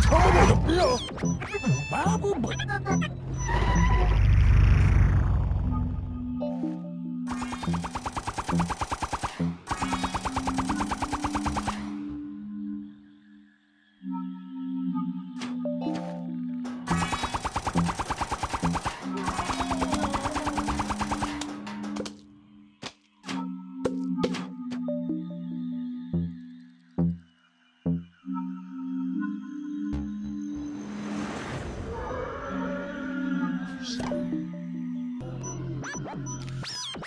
差不多了，不，不，不。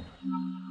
Mm-hmm.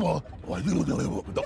我，我一路下来，我不知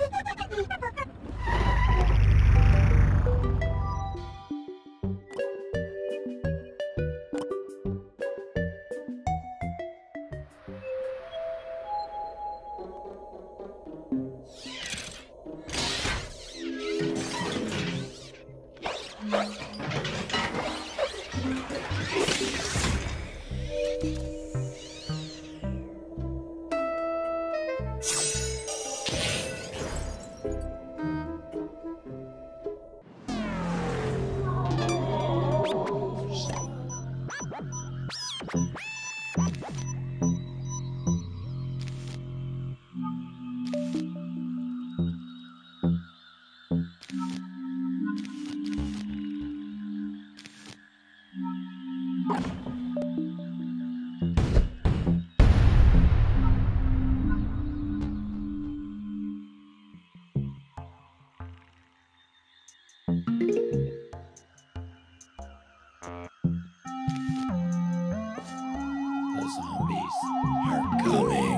zombies are coming.